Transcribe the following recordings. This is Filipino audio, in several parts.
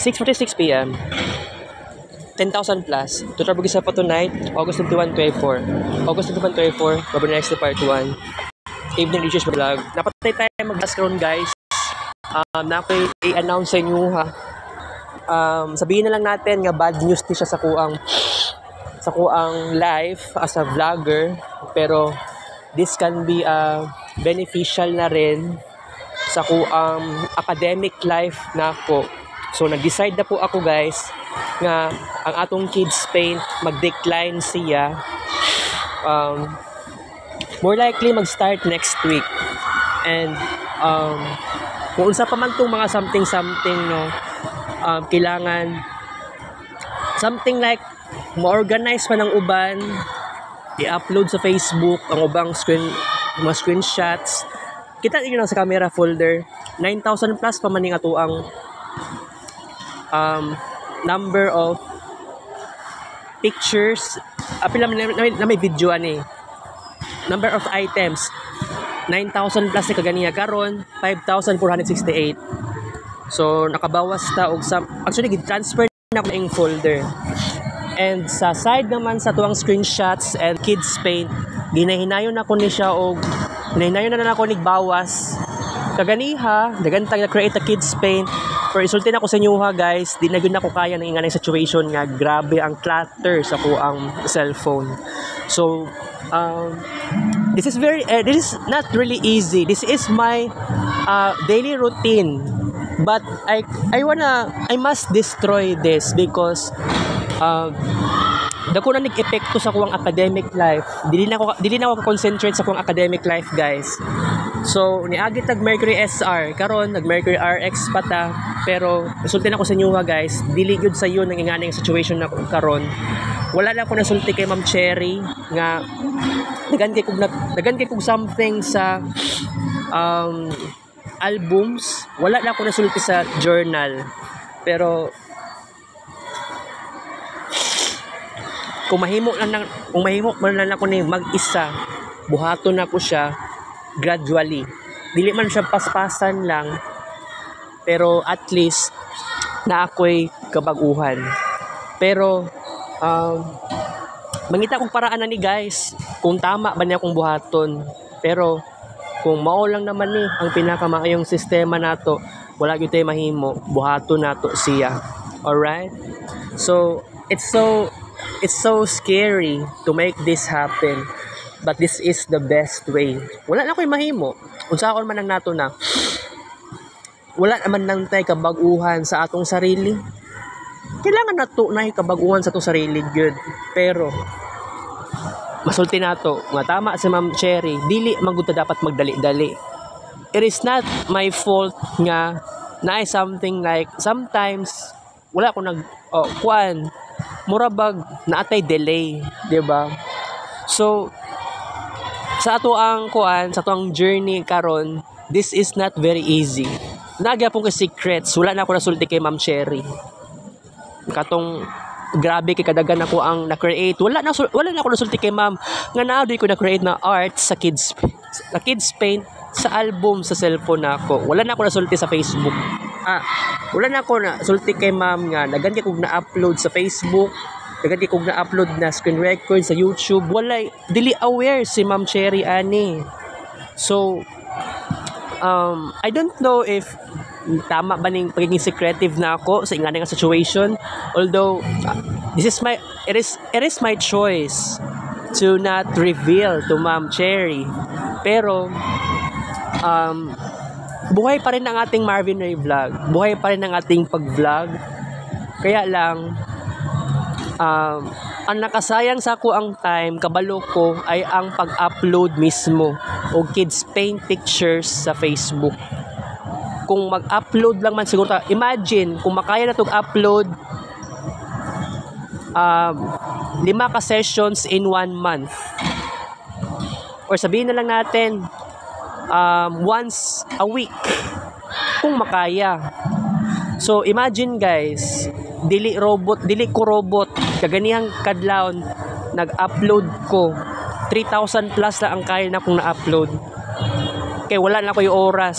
6.46 p.m. 10,000 plus. Total Bugis sa tonight, August 21, 24. August 21, 24, Babon next part 1. Evening Riches Vlog. Napatay tayo mag-background guys. Um, na ako i-announce sa inyo ha. Um, sabihin na lang natin nga bad news ni siya sa kuang sa kuang life as a vlogger. Pero this can be uh, beneficial na rin sa kuang academic life na ako. So nag-decide na po ako guys nga ang atong kids paint mag-decline siya. Um, more likely mag-start next week. And um, kung unsa pa man tong mga something something no um, kailangan something like ma-organize pa ng uban i-upload sa Facebook ang ubang screen mga screenshots. Kita niyo lang sa camera folder 9,000 plus pa man ato ang um, number of pictures apil na, na, na may video ani. Number of items 9,000 plus na kaganiya karon 5,468 so nakabawas ta og sa actually gid-transfer na ko ing folder. And sa side naman sa tuwang screenshots and kids paint ginahinayon na ko ni siya og ginahinayon na na ako ni bawas. Kaganiha dagantag na create a kids paint pero isulti na ko sa inyo ha guys, di na yun ako kaya ng inganay situation nga grabe ang clutter sa ko ang cellphone. So, um, this is very, uh, this is not really easy. This is my uh, daily routine. But I, I wanna, I must destroy this because uh, dako na nag-epekto sa kuwang academic life. Dili na ako dili na ako concentrate sa kuwang academic life, guys. So, niagit nag Mercury SR, karon nag Mercury RX pa ta, pero sulti na ko sa inyo ha, guys, dili gyud sa iyo nang ingani situation na karon. Wala na ako nasulti kay Ma'am Cherry nga dagan kay kog dagan kay something sa um, albums. Wala na ako nasulti sa journal. Pero kung mahimo lang kung mahimo man lang ako ni mag-isa, buhaton na ko siya gradually. Dili man siya paspasan lang, pero at least na ako'y kabaguhan. Pero um, mangita kong paraan na ni guys kung tama ba niya akong buhaton. Pero kung mao lang naman ni ang pinakamaayong sistema nato, wala gyud tay mahimo, buhaton nato siya. Alright? So, it's so it's so scary to make this happen but this is the best way. Wala na ko'y mahimo. Unsa ako man ang nato na wala naman nang tay kabaguhan sa atong sarili. Kailangan nato na kabaguhan sa atong sarili good. Pero masulti nato nga tama si Ma'am Cherry dili magud dapat magdali-dali. It is not my fault nga na something like sometimes wala ko nag oh, kuan murabag naatay delay, 'di ba? So sa ato ang kuan, sa ato ang journey karon, this is not very easy. Nagya pong ka secrets, wala na ako nasulti kay Ma'am Cherry. Katong grabe kay kadagan ako ang na-create. Wala na wala na ako nasulti kay Ma'am nga naa ko na-create na art sa kids sa kids paint sa album sa cellphone nako. Wala na ako nasulti sa Facebook ah, wala na ako na sulti kay ma'am nga naganti kog na-upload sa Facebook naganti kog na-upload na screen record sa YouTube wala dili aware si Ma'am Cherry ani so um, I don't know if tama ba ning pagiging secretive na ako sa ingani nga situation although uh, this is my it is it is my choice to not reveal to Ma'am Cherry pero um, buhay pa rin ang ating Marvin Ray vlog. Buhay pa rin ang ating pag-vlog. Kaya lang, um, ang nakasayang sa ko ang time, kabalo ko, ay ang pag-upload mismo o kids paint pictures sa Facebook. Kung mag-upload lang man siguro, imagine, kung makaya na itong upload, um, lima ka sessions in one month. Or sabihin na lang natin, um, once a week kung makaya. So imagine guys, dili robot, dili ko robot, kaganihang kadlawon nag-upload ko 3,000 plus na ang kaya na kong na-upload. Kaya wala na ko yung oras.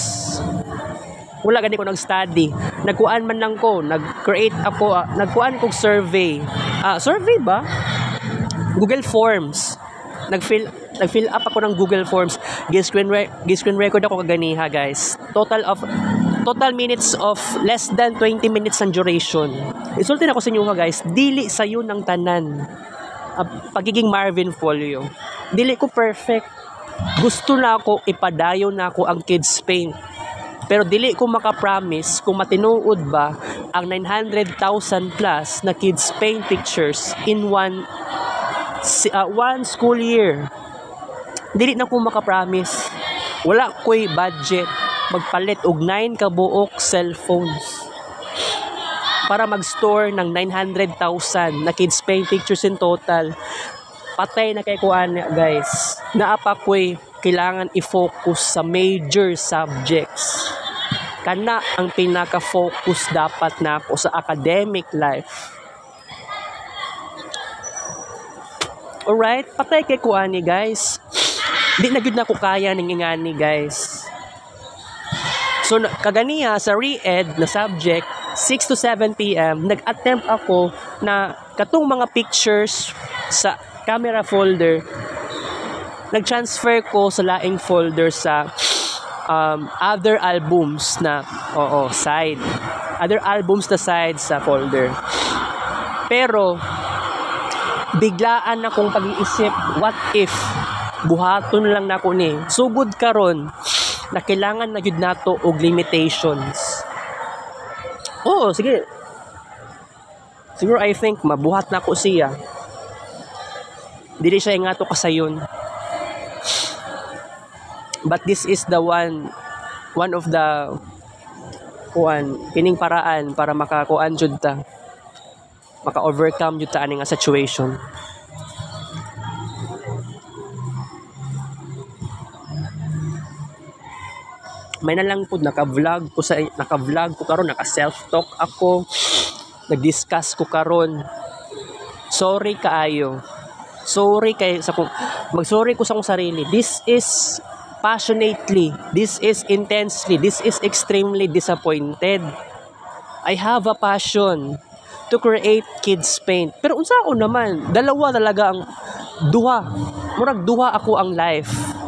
Wala gani ko nag-study. nagkuan man lang ko, nag-create ako, uh, nagkuan kog survey. Ah, survey ba? Google Forms. Nag-fill nag-fill up ako ng Google Forms. Gi-screen re- gi-screen record ako kaganiha, guys. Total of total minutes of less than 20 minutes ang duration. Isulti na ko sa inyo ha, guys. Dili sayo ng tanan. Uh, pagiging Marvin Folio. Dili ko perfect. Gusto na ako ipadayo na ako ang kids paint. Pero dili ko maka-promise kung matinuod ba ang 900,000 plus na kids paint pictures in one uh, one school year. Dili na ko maka-promise. Wala ko'y budget magpalit og 9 kabuok cellphones para mag-store ng 900,000 na kids paint pictures in total. Patay na kay kuan guys. Naapa ko'y kailangan i-focus sa major subjects. Kana ang pinaka-focus dapat na ako sa academic life. Alright, patay kay kuani guys. Di na gyud na ko kaya ning ingani guys. So kaganiya sa re-ed na subject 6 to 7 p.m. nag-attempt ako na katong mga pictures sa camera folder nag-transfer ko sa laing folder sa um, other albums na oo side. Other albums na side sa folder. Pero biglaan na kong pag-iisip what if? Buhaton lang na ko ni. Sugod karon na kailangan na gyud nato og limitations. Oo sige. Siguro I think mabuhat na ko siya. Dili siya nga to kasayon. But this is the one one of the kuan kining paraan para makakuan jud ta. Maka-overcome jud ta ani nga situation may na lang po naka-vlog ko sa naka-vlog ko karon naka self-talk ako. Nag-discuss ko karon. Sorry kaayo. Sorry kay sa ko mag-sorry ko sa akong sarili. This is passionately this is intensely this is extremely disappointed. I have a passion to create kids paint. Pero unsa ako naman? Dalawa talaga ang duha. Murag duha ako ang life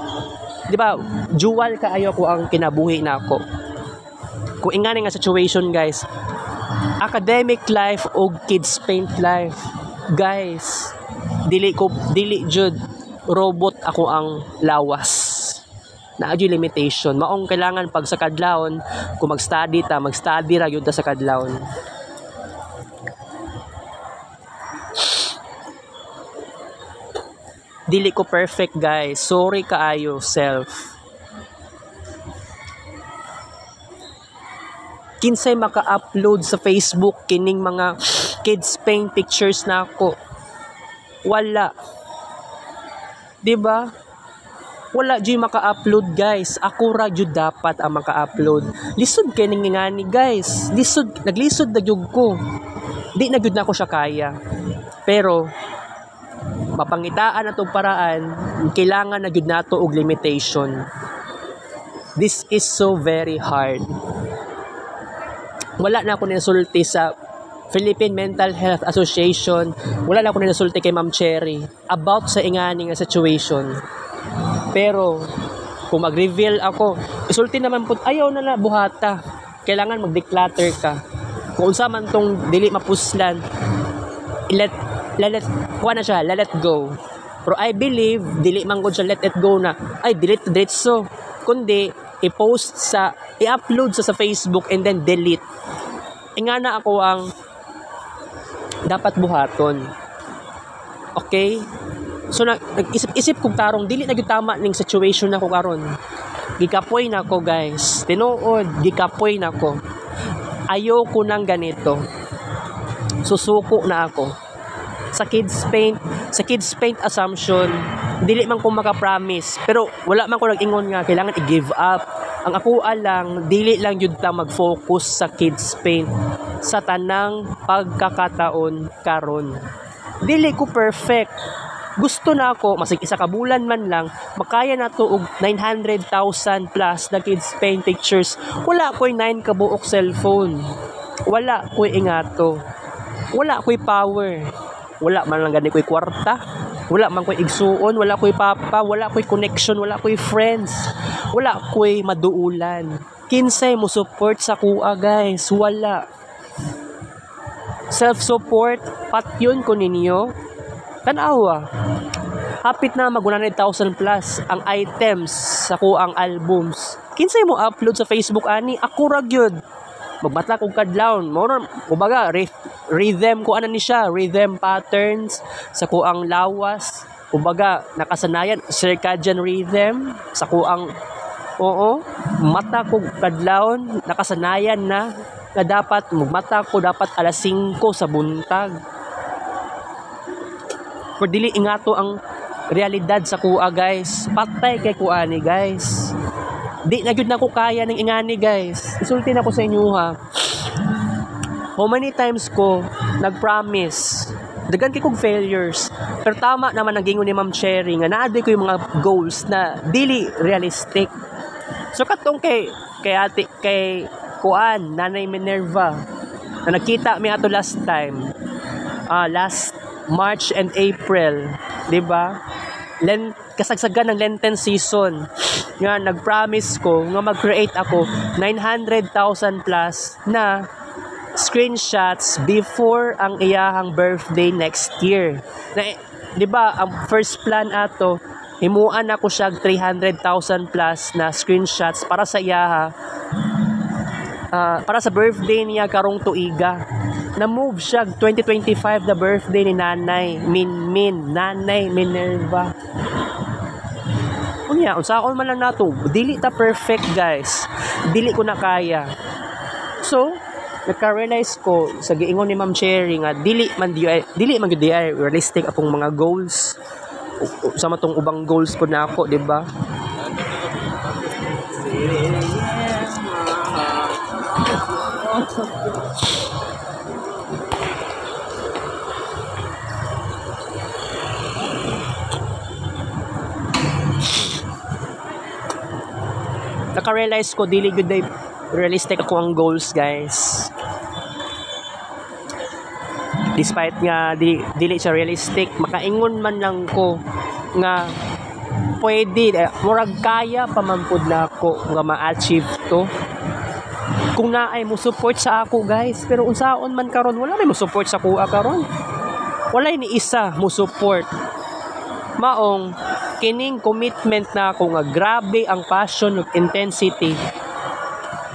di ba dual kaayo ko ang kinabuhi na ako. Kung ingani nga situation guys academic life o kids paint life guys dili ko dili jud robot ako ang lawas. Na adyo limitation. Maong kailangan pag sa kadlawon kung mag-study ta mag-study ra gyud ta sa kadlawon dili ko perfect guys. Sorry kaayo self. Kinsay maka-upload sa Facebook kining mga kids paint pictures na ako? Wala. 'di ba wala jud maka-upload guys. Ako ra jud dapat ang maka-upload. Lisod kay ning ngani guys. Lisod naglisod na jud ko. Di na jud na ako siya kaya. Pero mapangitaan atong paraan kailangan na gyud nato og limitation. This is so very hard. Wala na ako nisulti sa Philippine Mental Health Association. Wala na ako nisulti kay Ma'am Cherry about sa ingani nga situation. Pero kung mag-reveal ako isulti naman po ayaw na na buhata. Kailangan mag-declutter ka. Kung unsa man tong dili mapuslan let let kuha na siya let go. Pero I believe dili man gud siya let it go na ay delete delete. So kundi i-post sa i-upload sa sa Facebook and then delete. Ingana ako ang dapat buhaton. Okay? So na, nag-isip-isip kong tarong dili na gyud tama ning situation na ko karon. Gikapoy na ko guys. Tinuod gikapoy na ko ayoko nang ganito. Susuko na ako sa kids paint sa kids paint assumption dili man ko maka-promise. Pero wala man ko nag-ingon nga kailangan i-give up. Ang ako lang dili lang jud ta mag-focus sa kids paint sa tanang pagkakataon karon. Dili ko perfect. Gusto na ako masig isa ka bulan man lang makaya na to og 900,000 plus na kids paint pictures. Wala ko'y 9 ka buok cellphone. Wala ko'y ingato. Wala ko'y power wala man lang gani ko'y kwarta. Wala man ko'y igsuon. Wala ko'y papa. Wala ko'y connection. Wala ko'y friends. Wala ko'y maduulan. Kinsay mo support sa kuha guys? Wala. Self-support pat yun ko ninyo. Tanawa hapit na mag 100,000 plus ang items sa kuang albums. Kinsay mo upload sa Facebook ani? Ako ra gyud magbata kog kadlawon mo na kumbaga rhythm ko ana ni siya. Rhythm patterns sa kuang lawas. Kumbaga nakasanayan. Circadian rhythm sa kuang oo. Mata ko kadlawon nakasanayan na na dapat magmata ko dapat alas 5 sa buntag. For dili ingato ang realidad sa kuha guys. Patay kay kuha ni guys di na gyud na ko kaya ng ingani guys. Isulti na ko sa inyo ha. How many times ko nag-promise dagan kay kog failures pero tama naman ang gingon ni Ma'am Cherry nga naa ko yung mga goals na dili realistic. So katong kay kay ate kay kuan nanay Minerva na nakita mi ato last time ah last March and April di ba Len, kasagsagan ng Lenten season nga nag-promise ko nga mag-create ako 900,000 plus na screenshots before ang iyahang birthday next year. Na, 'di ba, ang first plan ato himuan ako siya 300,000 plus na screenshots para sa iyaha ah, para sa birthday niya karong tuiga. Na-move siya 2025 na birthday ni Nanay Min Min, Nanay Minerva. Unya, unsaon man lang nato, dili ta perfect guys. Dili ko na kaya. So, nagka-realize ko sa giingon ni Ma'am Cherry nga dili man di ay- dili man gyud ay realistic akong mga goals. U- u- Sama tong ubang goals ko na ako, di ba? Naka-realize ko dili gyud ay realistic ako ang goals, guys. Despite nga di, dili siya realistic, makaingon man lang ko nga pwede eh, murag kaya pa man pud na ako nga ma-achieve to. Kung naay mo support sa ako guys pero unsaon man karon wala may mo support sa kuha karon. Wala ni isa mo support. Maong kining commitment na ako nga grabe ang passion ug intensity.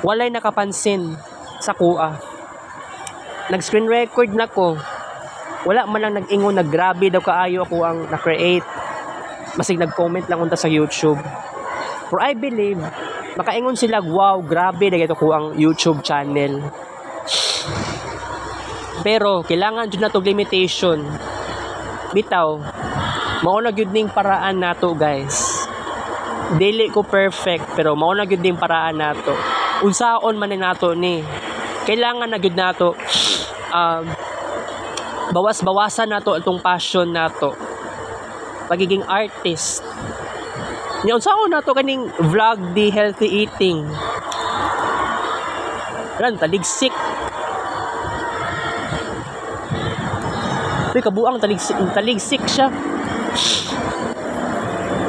Walay nakapansin sa kuha. Nag screen record na ko wala man lang nag-ingon na grabe daw kaayo ako ang na-create. Masig nag-comment lang unta sa YouTube. For I believe makaingon sila wow grabe na ito ko ang YouTube channel. Pero kailangan jud na to limitation. Bitaw mao na gyud ning paraan nato guys. Dili ko perfect pero mao na gyud ning paraan nato. Unsaon man ni nato ni? Kailangan na gyud nato um, bawas-bawasan nato itong passion nato. Pagiging artist. Nya unsaon nato kaning vlog di healthy eating? Ran taligsik Uy, kabuang taligsik, taligsik siya.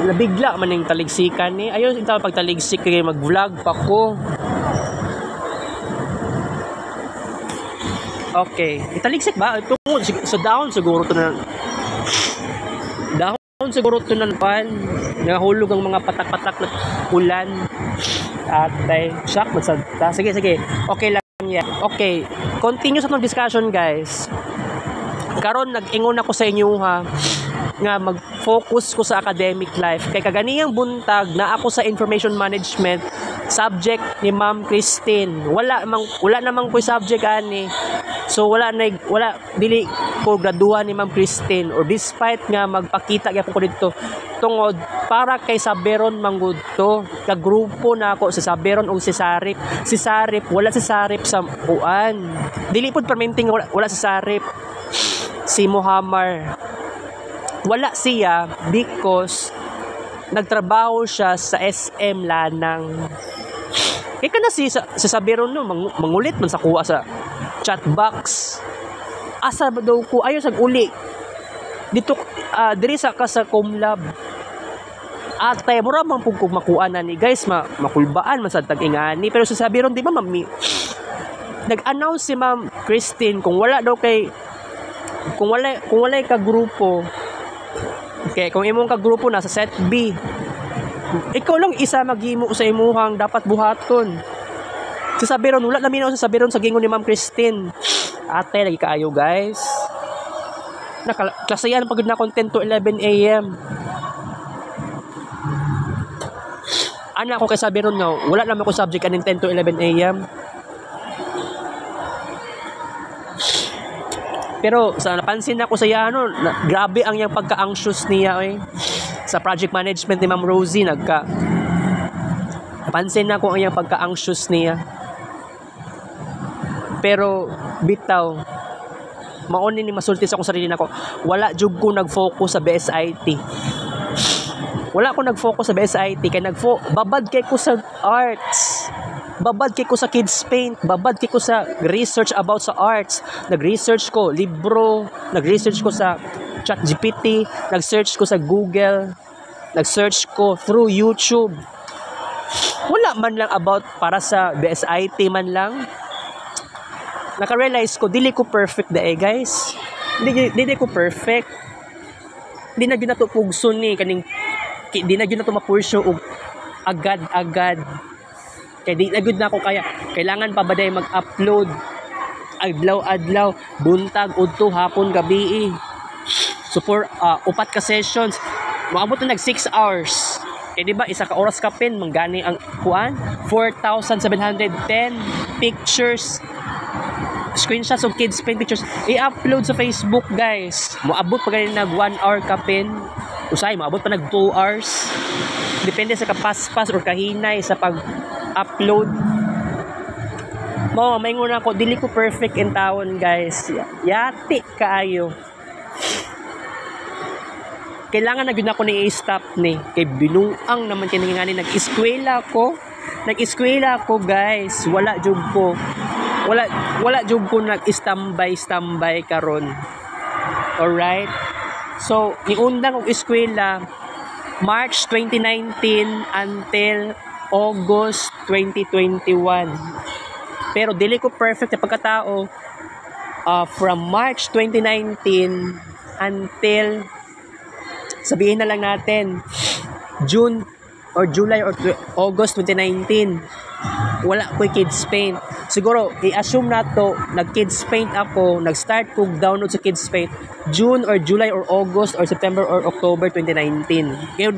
Nabigla man yung taligsikan ni. Ayun, yung pag taligsik kaya mag-vlog pa ko. Okay. Italigsik ba? Tungo, sig- sa down siguro to na Dahon siguro to na pan. Nahulog ang mga patak-patak na ulan. At ay, shock magsagta. Sige, sige. Okay lang yan. Okay. Continue sa itong discussion, guys. Karon nag-ingon ako sa inyo ha nga mag-focus ko sa academic life. Kay kaganiyang buntag na ako sa information management subject ni Ma'am Christine. Wala mang wala namang ko subject ani. So wala na wala dili ko graduhan ni Ma'am Christine. Or despite nga magpakita gyapon ko dito tungod para kay Saberon manggud to kagrupo na ako si Saberon o si Sarip. Si Sarip wala si Sarip sa uan dili pud perminting wala, wala si Sarip. Si Muhammad wala siya because nagtrabaho siya sa SM Lanang. Kaya ka na si, sa, si Sabiron no, mang, mangulit man sa kuha sa chat box. Asa ba daw ko, ayaw sa uli. Dito, uh, diri sa ka sa Comlab. Ate, mura man pug kung na ni guys, ma, makulbaan man sa tag-ingani. Pero sa Sabiron, di ba mami, nag-announce si Ma'am Christine kung wala daw kay kung wala kung wala ka grupo okay kung imong ka grupo na sa set B ikaw lang isa maghimo sa imuhang dapat buhaton. Sa sabiron wala na minaw sa sabiron sa gingon ni Ma'am Christine. Ate lagi kaayo guys nakaklasayan pagod na content to 11 AM ana ako kay sabiron nga wala naman ko subject aning 10 to 11 AM Pero sa napansin ako sa iya, ano, na, grabe ang yung pagka-anxious niya eh. Sa project management ni Ma'am Rosie, nagka napansin na ko ang yung pagka-anxious niya. Pero bitaw, mauni ni masulti sa akong sarili nako. Wala jud ko nag-focus sa BSIT. Wala ko nag-focus sa BSIT kay nag babad kay ko sa arts babad kay ko sa kids paint, babad kay ko sa research about sa arts. Nag-research ko libro, nag-research ko sa ChatGPT, nag-search ko sa Google, nag-search ko through YouTube. Wala man lang about para sa BSIT man lang. Naka-realize ko, dili ko perfect da eh, guys. Dili, dili ko perfect. Di na pugson ni kaning di na gyud nato mapursyo og agad-agad Kay di na good na ako. Kaya kailangan pa ba day mag-upload? Adlaw-adlaw, buntag, udto, hapon, gabi. So for uh, upat ka sessions, maabot na nag 6 hours. Eh di ba isa ka oras ka pin manggani ang kuan? 4,710 pictures. Screenshots of kids paint pictures. I-upload sa Facebook guys. Moabot pa ganin nag 1 hour ka pin usay moabot pa nag 2 hours. Depende sa kapaspas or kahinay sa pag upload mo may nguna ko dili ko perfect in tawon guys. Yati kaayo. Kailangan na gyud ako ni stop ni. Kay binuang naman kini nga ni. Nag-eskwela ko. Nag-eskwela ko guys. Wala jud ko. Wala wala jud ko nag-standby standby karon. Alright so niundang og eskwela March 2019 until August 2021. Pero dili ko perfect na pagkatao uh, from March 2019 until sabihin na lang natin June or July or August 2019 wala ko kids paint siguro i-assume na to nag kids paint ako nag-start ko download sa kids paint June or July or August or September or October 2019 kaya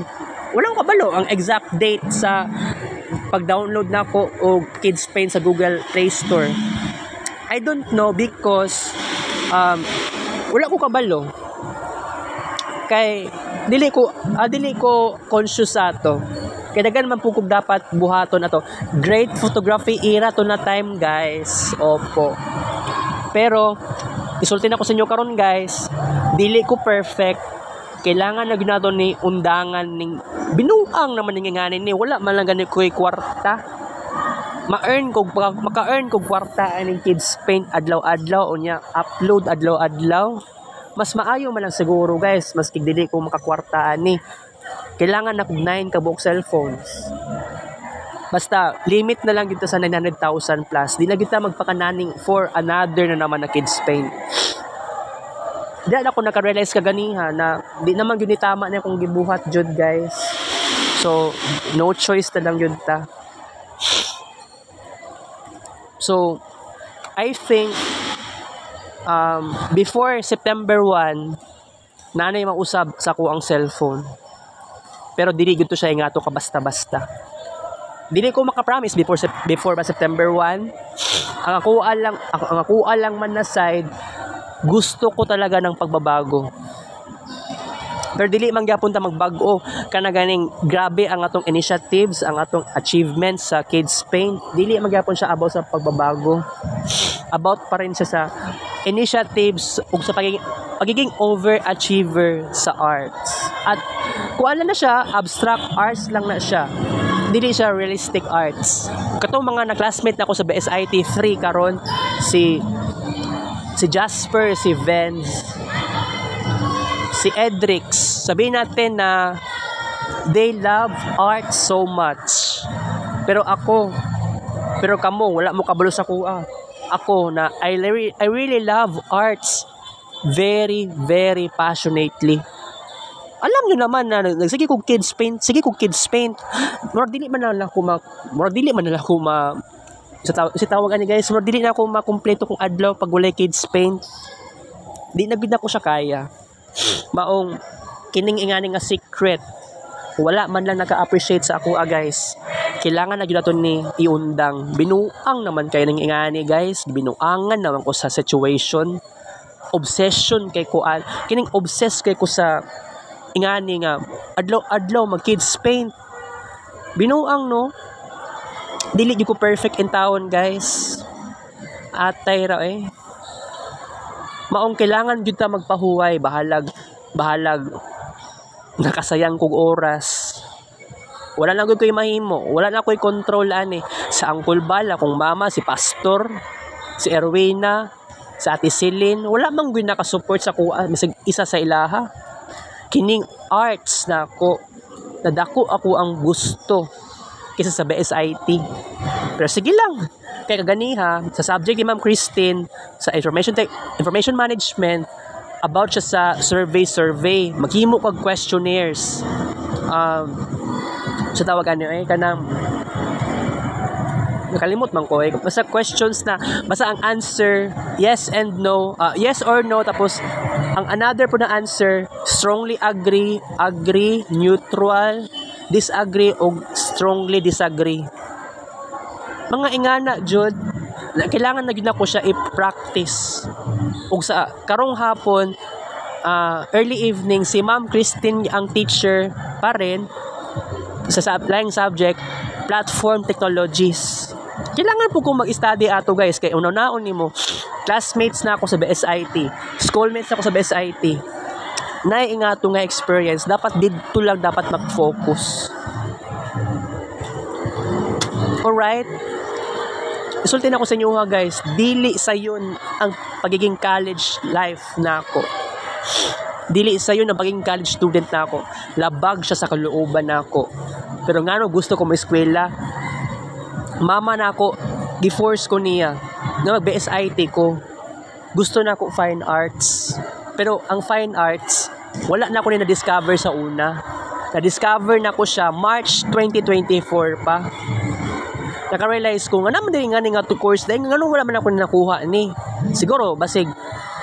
walang kabalo ang exact date sa pag-download na ko og Kids Paint sa Google Play Store. I don't know because um, wala ko kabalo. Kay dili ko ah, dili ko conscious sa to. Kaya dagan man pugog dapat buhaton ato. Great photography era to na time, guys. Opo. Pero isulti na ko sa inyo karon guys, dili ko perfect. Kailangan na ginado ni undangan ning binuang naman ning nganin ni. Wala man lang gani koy kwarta. Ma-earn kog maka-earn kog kwarta aning kids paint adlaw-adlaw unya upload adlaw-adlaw. Mas maayo man lang siguro guys. Mas dili ko makakwarta ni kailangan na kog 9 ka buok cellphones. Basta, limit na lang dito sa 900,000 plus. Di na kita magpakananing for another na naman na kids paint di na ako naka-realize kaganiha na di naman gyud tama na akong gibuhat jud guys. So no choice na lang yun ta. So I think um, before September 1 nanay mausab sa ko ang cellphone pero dili gyud to siya nga to ka basta-basta. Dili ko maka-promise before before ba September 1 ang ako lang ang ako lang man na side gusto ko talaga ng pagbabago pero dili man gyapon ta magbago kana ganing grabe ang atong initiatives ang atong achievements sa Kids Paint dili man gyapon siya about sa pagbabago about pa rin siya sa initiatives ug sa pagiging, pagiging overachiever sa arts. At kung ano na siya, abstract arts lang na siya. Dili siya realistic arts. Katong mga na-classmate na ako sa BSIT 3 karon si si Jasper, si Vance, si Edrix. Sabihin natin na they love art so much. Pero ako, pero kamo, wala mo kabalo sa kuha. Ako na I, re- I really love arts very, very passionately. Alam nyo naman na nagsige kog kids paint, sige kog kids paint. Mura dili man na ako ma mura dili man na ako ma sa, taw- sa tawag ani guys, mura dili na ako makumpleto kung adlaw pag walay kids paint. Di na gid na ko siya kaya. Maong kining ingani nga secret wala man lang naka-appreciate sa ako ah, guys. Kailangan na gyud ni iundang. Binuang naman kay ning ingani guys. Binuangan naman ko sa situation. Obsession kay ko an kining obsess kay ko sa ingani nga adlaw adlaw mag kids paint. Binuang no? Dili gyud ko perfect in taon guys. Atay ra eh maong kailangan gyud ta magpahuway bahalag bahalag nakasayang kog oras. Wala na ko'y mahimo wala na ko'y control ani. Sa angkol bala kung mama si pastor si Erwina sa ate Celine wala man gyud nakasupport sa kuha isa sa ilaha. Kining arts na ako nadako ako ang gusto kaysa sa BSIT pero sige lang kay kaganiha sa subject ni Ma'am Christine sa information tech information management about siya sa survey survey. Maghimo kag questionnaires. Um sa tawag ano eh kanang nakalimot man ko eh. Basta questions na basta ang answer yes and no. Uh, yes or no tapos ang another po na answer strongly agree agree neutral disagree o strongly disagree mga ingana jud na kailangan na gyud nako siya i-practice. Ug sa karong hapon uh, early evening si Ma'am Christine ang teacher pa rin sa sub laing subject platform technologies. Kailangan po kong mag-study ato guys kay unaw-naon nimo. Classmates na ako sa BSIT schoolmates na ako sa BSIT nay nga experience dapat didto lang dapat mag-focus. Alright Isulti na ko sa inyo nga guys, dili sa yun ang pagiging college life na ako. Dili sa yun ang pagiging college student na ako. Labag siya sa kalooban na ako. Pero nga no, gusto ko ma-eskwela. Mama na ako, gi-force ko niya na mag-BSIT ko. Gusto na ako fine arts. Pero ang fine arts, wala na ako na discover sa una. Na-discover na ko siya March 2024 pa naka-realize ko nga naman din nga nga to course. Dahil nga wala man ako nakuha ni. Siguro basig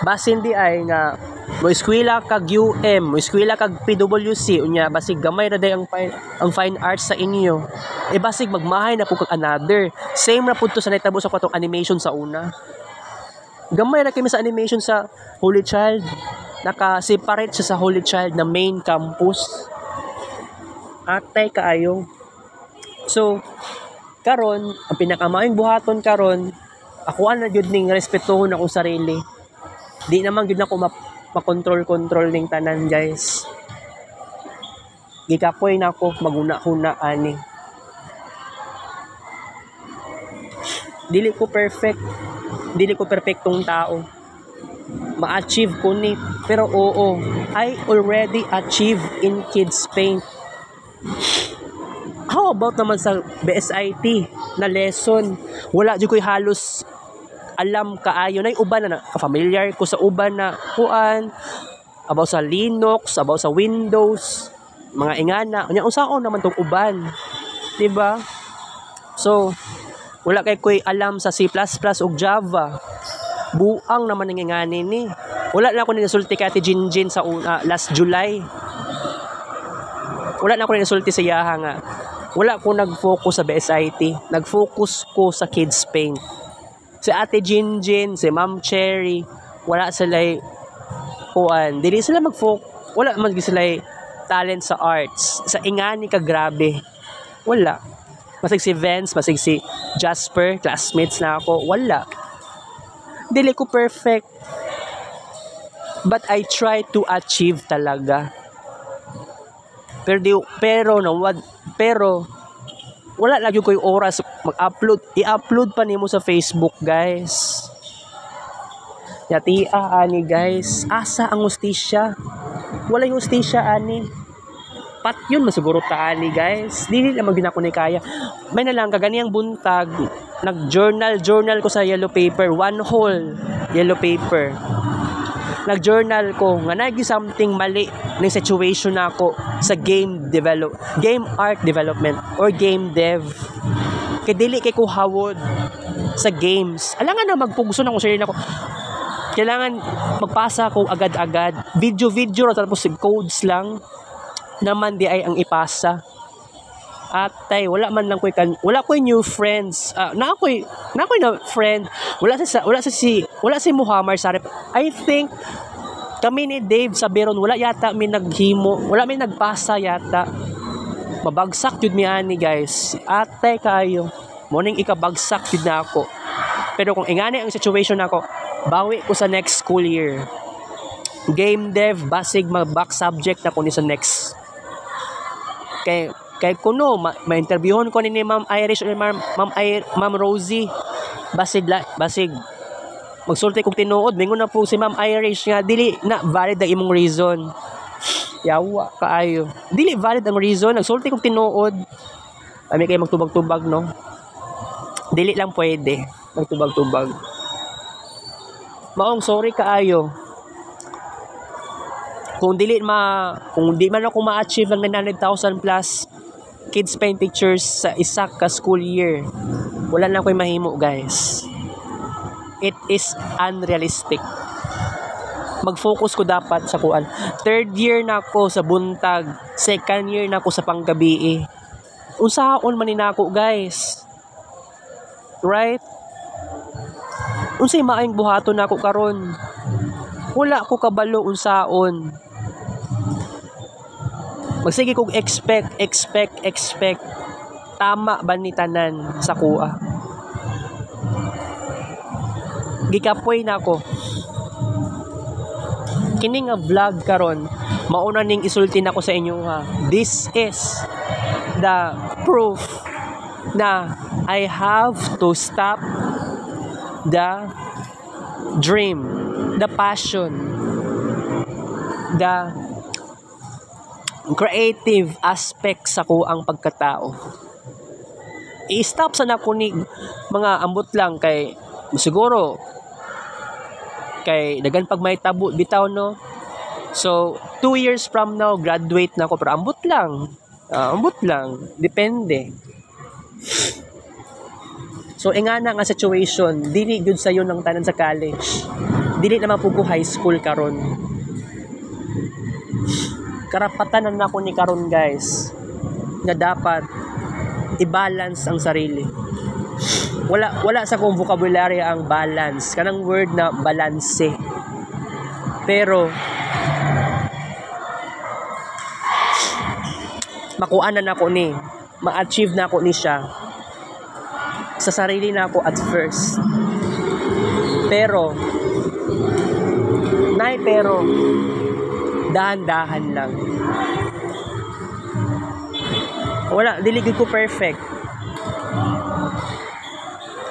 basin di ay nga mo eskwela kag UM mo eskwela kag PWC unya basig gamay ra day ang fine, ang fine arts sa inyo. E basig magmahay na po kag another. Same ra pud to sa nitabo sa katong animation sa una. Gamay ra kami sa animation sa Holy Child. Naka-separate siya sa Holy Child na main campus. Atay kaayo. So karon ang pinakamaing buhaton karon ako ana jud ning respetuhon akong sarili. Di naman gyud nako ma makontrol control ning tanan guys. Gikapoy na ako maguna-huna ani. Dili ko perfect dili ko perfectong tao. Ma-achieve ko ni pero oo I already achieve in kids paint About naman sa BSIT na lesson? Wala di ko'y halos alam kaayo na uban na familiar ko sa uban na kuan about sa Linux, about sa Windows, mga ingana. Unya unsaon naman tong uban? 'Di ba? So, wala kay ko'y alam sa C++ ug Java. Buang naman ang ingani ni. Wala na ako ni nasulti kay Ate Jinjin sa uh, last July. Wala na ako ni nasulti sa yaha nga wala ko nag-focus sa BSIT. Nag-focus ko sa kids paint. Si Ate Jinjin, si Ma'am Cherry, wala sila kuan. Dili sila mag-focus, wala man sila talent sa arts. Sa ingani ka grabe. Wala. Masig si Vince, masig si Jasper, classmates na ako. Wala. dili ko perfect. But I try to achieve talaga. Pero di, pero no, wad, pero wala lagi ko yung oras mag-upload. I-upload pa nimo sa Facebook, guys. Yatia ani guys. Asa ang ustisya? Wala yung ustisya ani. Pat yun masiguro ta ani guys. Dili naman ginako ni kaya. May na lang kaganiyang buntag. Nag-journal journal ko sa yellow paper, one whole yellow paper. Nag-journal ko nga nagi something mali ng situation nako sa game develop game art development or game dev. Kay dili kay ko hawod sa games. Alangan na magpugso na ko sa nako. Kailangan magpasa ko agad-agad. Video video ra tapos codes lang naman di ay ang ipasa. Atay wala man lang koy kan wala koy new friends. Uh, na ako'y na ako'y na friend. Wala sa wala sa si wala si Muhammad Sarip I think kami ni Dave sa Beron wala yata mi naghimo wala mi nagpasa yata. Mabagsak jud mi ani guys. Atay kayo. Morning ikabagsak jud na ako. Pero kung ingani ang situation nako bawi ko sa next school year. Game dev basig mag back subject na ko ni sa next. Kay kay kuno ma- ma-interviewon ko ni, ni Ma'am Irish or Ma'am Ma'am, Ma'am Rosie. Basig la, basig magsulti kog tinuod. Mingon na po si Ma'am Irish nga dili na valid ang imong reason. Yawa kaayo dili valid ang reason. Nagsulti kog tinuod. Kami kay magtubag-tubag no? Dili lang pwede magtubag-tubag. Maong sorry kaayo kung dili ma kung di man ako ma-achieve ang 900,000 plus kids paint pictures sa isa ka school year wala na ko'y mahimo guys it is unrealistic. Mag-focus ko dapat sa kuan. Third year na ako sa buntag. Second year na ako sa panggabi unsaon man ni nako guys? Right? Unsay maayong buhaton nako karon? Wala ko kabalo unsaon magsige kog expect expect expect. Tama ba ni tanan sa kuha gikapoy na ako kini nga vlog karon mauna ning isulti nako sa inyo ha this is the proof na I have to stop the dream the passion the creative aspect sa ko ang pagkatao. I-stop sa nako ni mga ambot lang kay siguro kay dagan pag may tabo bitaw no? So two years from now graduate na ako pero ambot lang. Ah, ambot lang. Depende. So ingana nga situation. Dili gyud sayo ng tanan sa college. Dili naman po ko high school karon. Karapatan na nako ni karon guys na dapat i-balance ang sarili wala wala sa kong vocabulary ang balance. Kanang word na balance. Pero makuha na nako ni. Ma-achieve na ako ni siya. Sa sarili na ako at first. Pero nay pero dahan-dahan lang. Wala dili gid ko perfect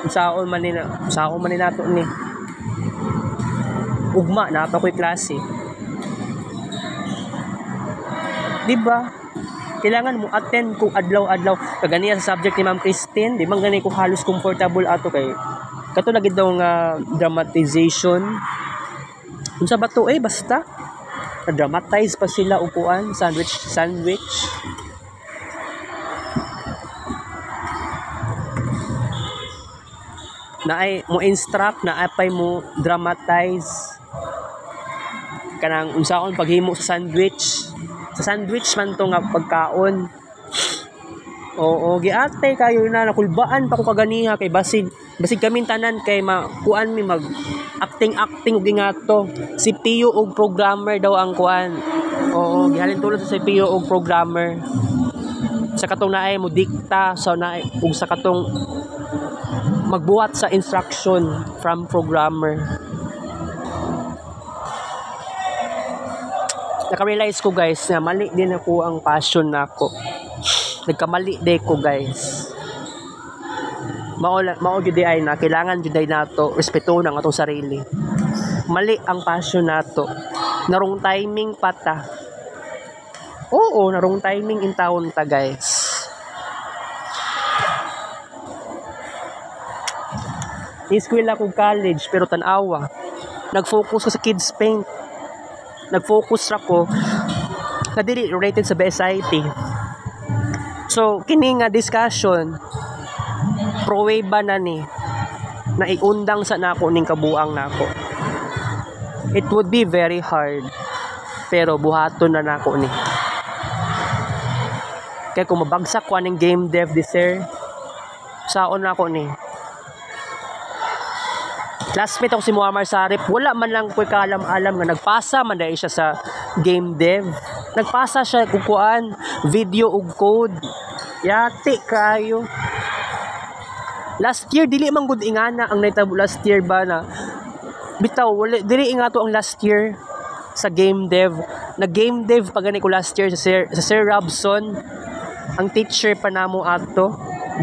saon man ni saon man ni nato ni. Ugma na pa ko'y klase. Di ba kailangan mo attend kung adlaw-adlaw. Kaganiya sa subject ni Ma'am Christine di man gani ko halos comfortable ato kay kato na daw nga dramatization. Unsa ba to? Eh basta. Na-dramatize pa sila upuan sandwich sandwich na ay mo instruct na apay mo dramatize kanang unsaon paghimo sa sandwich. Sa sandwich man to nga pagkaon. Oo giatay kayo na nakulbaan pa ko kaganiha kay basig basig kami tanan kay makuan mi mag acting acting ug ingato si Pio og programmer daw ang kuan. Oo gihalin tulad sa si Pio og programmer. Sa katong naay mo dikta sa naay ug sa katong magbuhat sa instruction from programmer. Naka-realize ko guys na mali din ako ang passion nako. Nagkamali din ko guys. Mao mao gyud ay na kailangan gyud ay nato respeto ng atong sarili. Mali ang passion nato. Narong timing pata. Oo, narong timing in taon ta guys. Ni-school ako college pero tanawa. Nag-focus ko sa kids paint. Nag-focus ako na dili related sa BSIT. So, kini nga discussion pro ba na ni na iundang sa nako ning kabuang nako. It would be very hard pero buhaton na nako ni. Kaya kung mabagsak ko aning game dev this year, saon na ako ni classmate ako si Muammar Sarip, wala man lang ko kalam-alam nga nagpasa man dahil siya sa game dev. Nagpasa siya kukuan video ug code. Yati kayo. Last year dili man gud ingana ang naitabo last year ba na bitaw wala dili ingato ang last year sa game dev. Na game dev pa gani ko last year sa Sir, sa Sir Robson. Ang teacher pa namo ato.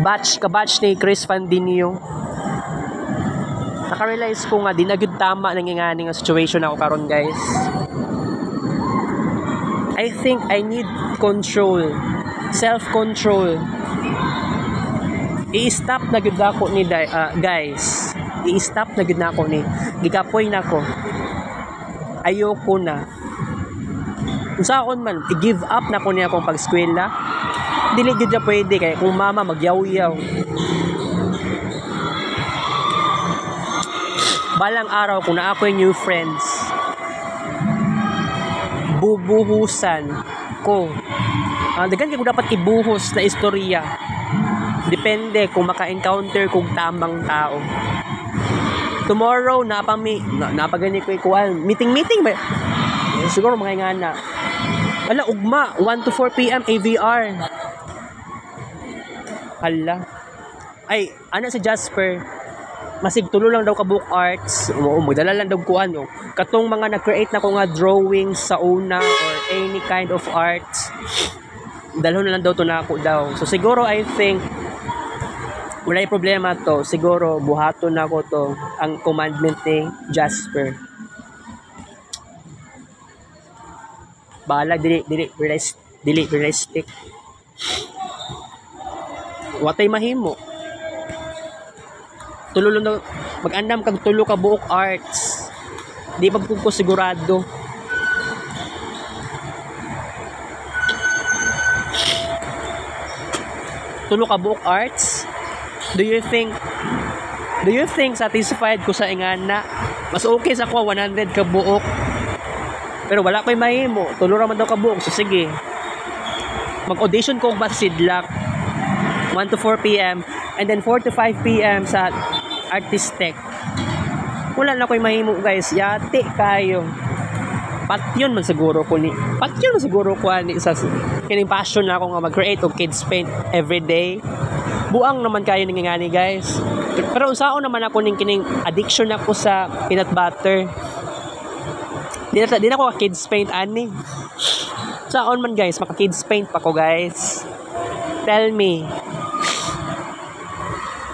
Batch ka batch ni Chris Fandinio naka-realize ko nga di na gud tama nangingani nga situation ako karon guys. I think I need control. Self-control. I-stop na gud ako ni uh, guys. I-stop na gud na ako ni gigapoy na ko ayoko na. Kung saan man i-give up na ko niya akong pag-eskwela? Dili na pwede kay kung mama magyaw-yaw balang araw kung na ako new friends bubuhusan ko. Uh, dagan ko dapat ibuhos na istorya. Depende kung maka-encounter kong tamang tao. Tomorrow napami na, napagani ko ikuan meeting meeting ba? Siguro mga nga na. Wala ugma 1 to 4 pm AVR hala ay ano si Jasper masig tulo lang daw ka book arts. O magdala lang daw kuan yo katong mga nag-create na ko nga drawings sa una or any kind of arts. Dalhon lang daw to na ako daw. So siguro I think wala problema to. Siguro buhaton na ko to ang commandment ni Jasper. Bahala dili dili realistic dili realistic. Watay mahimo tulo lang mag-andam kag tulo ka buok arts. Di pa ko sigurado? Tulo ka buok arts? Do you think do you think satisfied ko sa ingana mas okay sa ko 100 ka buok pero wala ko'y mahimo. Tulo ra man daw ka buok so sige. Mag audition ko ba sidlak. 1 to 4 p.m. and then 4 to 5 p.m. sa artistic. Wala na ko'y mahimo guys. Yati kayo. Patyon man siguro ko ni patyon man siguro ko ani sa kining passion na ako nga mag-create og kids paint every day. Buang naman kayo ningingani guys. Pero unsaon naman ako ning kining addiction ako sa peanut butter. Di na, di na ako kids paint ani. Saon man guys maka kids paint pa ko guys? Tell me.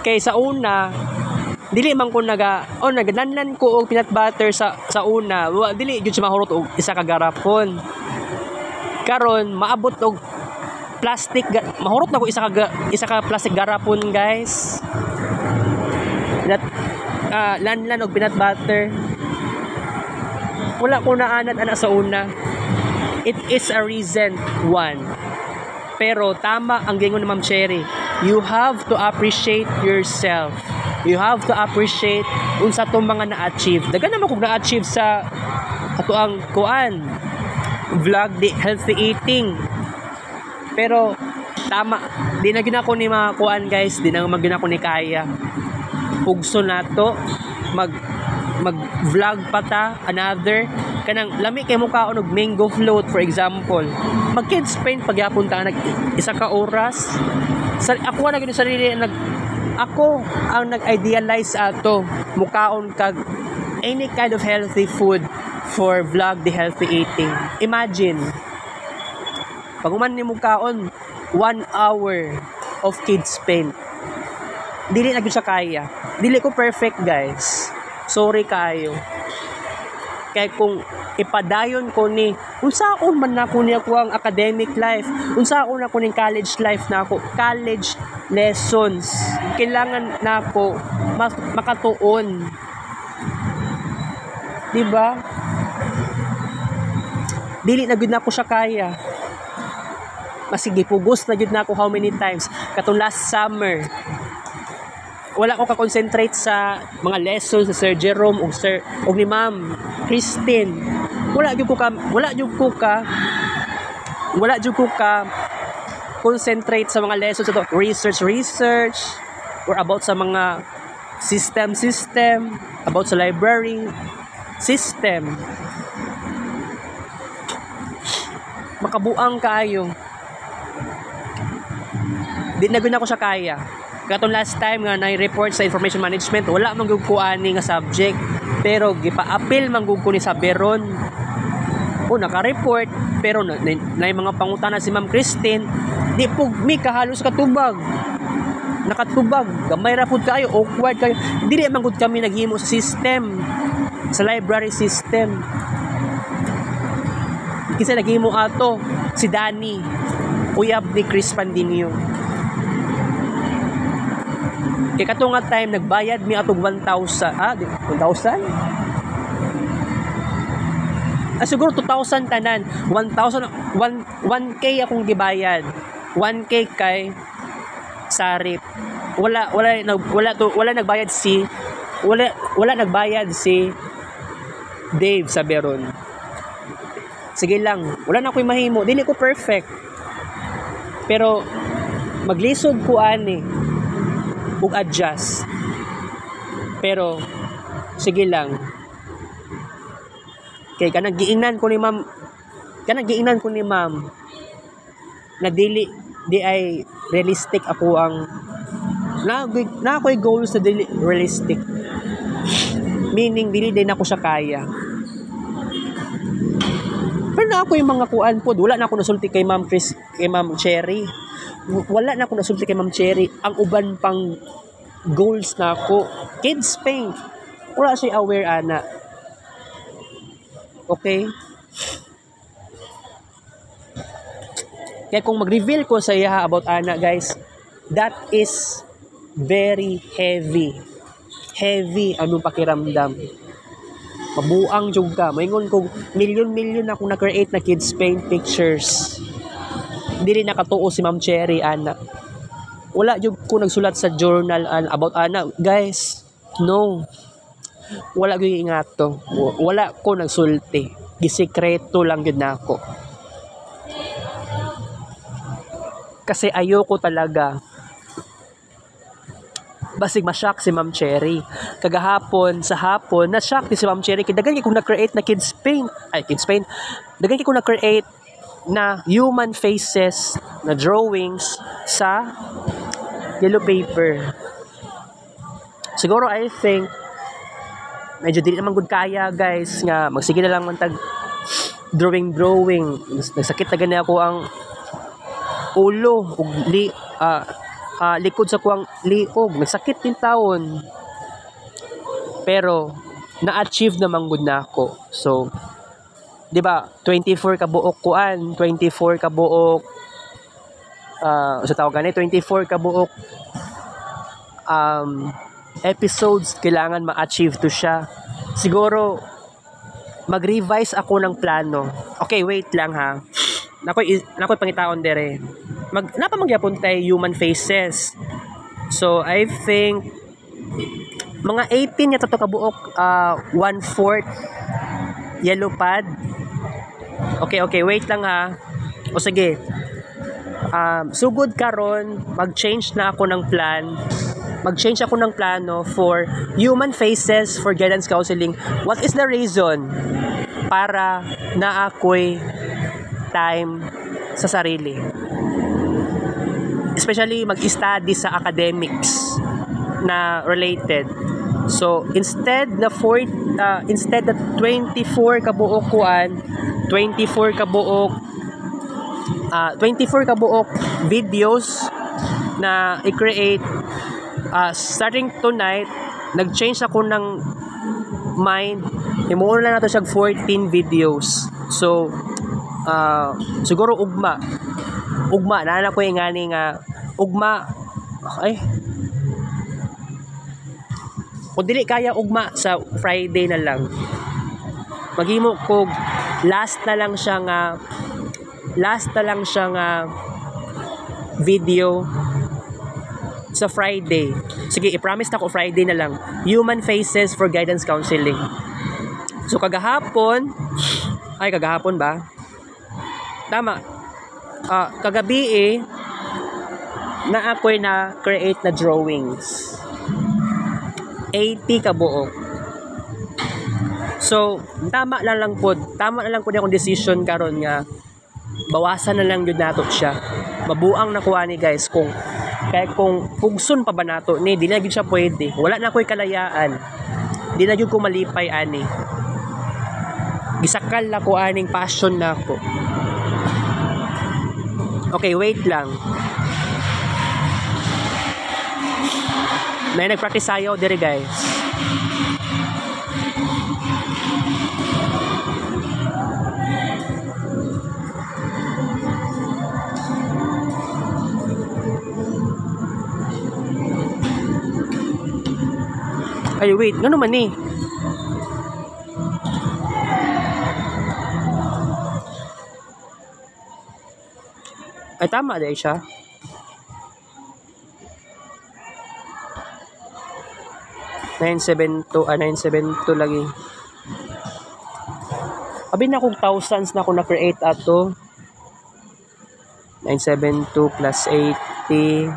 Kay sa una dili man ko naga oh nagadanlan ko og peanut butter sa sa una. Wa dili gyud siya mahurot og isa ka garapon. Karon maabot og plastic mahurot na ko isa ka isa ka plastic garapon guys. That uh, lanlan og peanut butter. Wala ko na anad ana sa una. It is a reason one. Pero tama ang gingon ni Ma'am Cherry. You have to appreciate yourself you have to appreciate unsa tong mga na-achieve. Dagan naman kung na-achieve sa ato ang kuan. Vlog di healthy eating. Pero tama. Di na ginako ni mga kuan guys. Di na ko ni kaya. Pugso nato mag mag vlog pa ta another. Kanang lami kay kaon og mango float for example. Mag kids paint pagyapon nag isa ka oras. Sa ako na gyud sarili nag ako ang nag-idealize ato. Mukaon kag any kind of healthy food for vlog the healthy eating. Imagine pag uman ni mukaon one hour of kids spent dili na siya kaya. Dili ko perfect guys. Sorry kayo. Kay kung ipadayon ko ni unsa ako man na ko ni ako ang academic life? Unsa ako na ko ning college life na ako? College lessons. Kailangan na ako mas makatuon. Di ba dili na gud na ako siya kaya. Masige pugos na gud na ako how many times. Katong last summer wala ko ka-concentrate sa mga lessons sa Sir Jerome o Sir o ni Ma'am Christine. Wala jud ko ka wala jud ko ka wala jud ko ka concentrate sa mga lessons sa research research or about sa mga system system about sa library system. Makabuang kaayo di na ako siya kaya katong last time nga nai-report sa information management wala man gud ko ani nga subject pero gipa-appeal man gud ko ni sa Beron o naka-report pero na, na, na mga pangutana si Ma'am Christine di po mi kahalos katubag. Nakatubag gamay ra pud kayo awkward kayo. Dili man gud kami naghimo sa system sa library system. Kasi naghimo ato? Si Danny uyab ni Chris Pandinio Kay kato nga time nagbayad mi atog 1,000. Ah, 1,000? Ah, siguro 2,000 tanan. 1,000 1 1k akong gibayad. 1k kay Sarip. Wala wala wala to wala nagbayad si wala wala nagbayad si Dave sa Beron. Sige lang, wala na ko'y mahimo. Dili ko perfect. Pero maglisod ko ani ug adjust. Pero sige lang. Kay kanang giingnan ko ni ma'am kanang giingnan ko ni ma'am na dili di ay realistic ako ang na na ako'y goals na dili realistic. Meaning dili din ako siya kaya. Pero na ako yung mga kuan po, wala na ako nasulti kay Ma'am Chris, kay Ma'am Cherry wala na ako nasulti kay Ma'am Cherry. Ang uban pang goals na ako kids paint wala siya aware ana. Okay? Kaya kung mag-reveal ko sa iya about ana guys that is very heavy. Heavy anong pakiramdam. Mabuang jud ka maingon ko million-million ako na-create na kids paint pictures dili nakatuo si Ma'am Cherry ana wala jud ko nagsulat sa journal an about ana guys no wala gyud ingato wala ko nagsulti gisekreto lang gyud nako kasi ayoko talaga basig ma-shock si Ma'am Cherry. Kagahapon, sa hapon, na-shock ni si Ma'am Cherry. Kaya dagan kung na-create na kids paint. Ay, kids paint. Dagan kung na-create na human faces na drawings sa yellow paper. Siguro I think medyo dili naman good kaya guys nga magsige na lang man tag drawing drawing. Nagsakit na gani ako ang ulo ug li uh, uh, likod sa kuang liog. Nagsakit din taon. Pero na-achieve naman gud na ako. So 'di ba? 24 ka buok kuan 24 ka buok uh, sa tawag gani 24 ka buok um, episodes kailangan ma-achieve to siya. Siguro mag-revise ako ng plano. Okay wait lang ha. Nakoy nakoy pangitaon dere. Mag napa magyapon tay human faces. So i think mga 18 yata to kabuok uh, one fourth yellow pad Okay, okay, wait lang ha. O sige. Um, sugod karon, mag-change na ako ng plan. Mag-change ako ng plano for human faces for guidance counseling. What is the reason para na ako'y time sa sarili? Especially mag-study sa academics. na related. So instead na 4 uh, instead na 24 kabuok kuan, 24 kabuok uh, 24 kabuok videos na i-create uh, starting tonight nag-change ako ng mind. Himuon lang nato siya 14 videos. So uh, siguro ugma. Ugma na ko yung ngani nga ugma ay kung dili kaya ugma sa Friday na lang maghimo ko last na lang siya nga last na lang siya nga video sa Friday. Sige, i-promise na ko Friday na lang. Human Faces for Guidance Counseling. So kagahapon, ay kagahapon ba? Tama. Uh, kagabi eh, na ako'y na create na drawings. 80 kabuok. So, tama na lang po. Tama na lang po akong decision karon nga bawasan na lang yun nato siya. Mabuang nakuha ni guys kung kaya kung pugson pa ba nato ni di na gyud siya pwede. Wala na ko'y kalayaan. Di na gyud ko malipay ani. Gisakal na ko aning passion na ako. Okay, wait lang. May nag-practice sayo dire guys. Ay, wait. Ano man eh? Ay, tama dahil siya. Nine seven two, ah, nine seven two lagi. Abi na kong thousands na ako na-create ato. 972 plus 80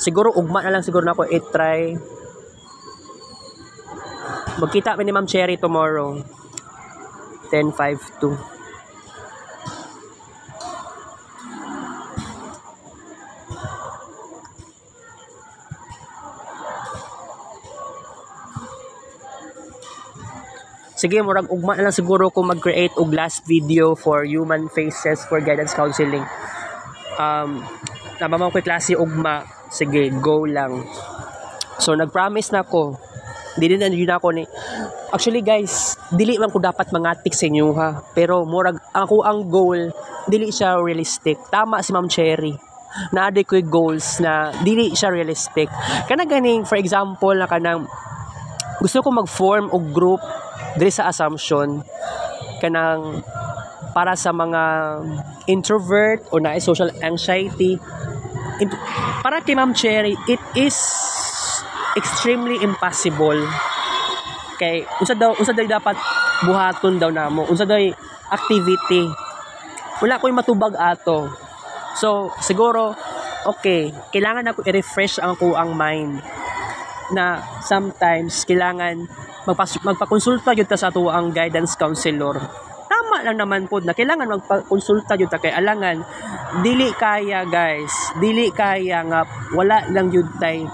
siguro ugma na lang siguro na ako i-try magkita ni Ma'am Cherry tomorrow 10.52 Sige, murag ugma na lang siguro kung mag-create og last video for human faces for guidance counseling. Um, namamaw ko klase ugma. Sige go lang. So nagpromise na ako. Dili na yun ako ni actually guys dili man ko dapat mangatik sa inyo ha? Pero murag ako ang goal dili siya realistic. Tama si Ma'am Cherry. Na ko goals na dili siya realistic. Kana ganing for example na kanang gusto ko mag-form og group diri sa assumption kanang para sa mga introvert o na social anxiety para kay Ma'am Cherry, it is extremely impossible. Kay unsa daw unsa daw dapat buhaton daw namo. Unsa daw activity. Wala ko'y matubag ato. So, siguro okay, kailangan ako i-refresh ang ko ang mind na sometimes kailangan magpas- magpakonsulta gyud ta sa ato ang guidance counselor. Tama lang naman po na kailangan magpa-konsulta yun ta kay alangan. Dili kaya guys. Dili kaya nga wala lang yun tay.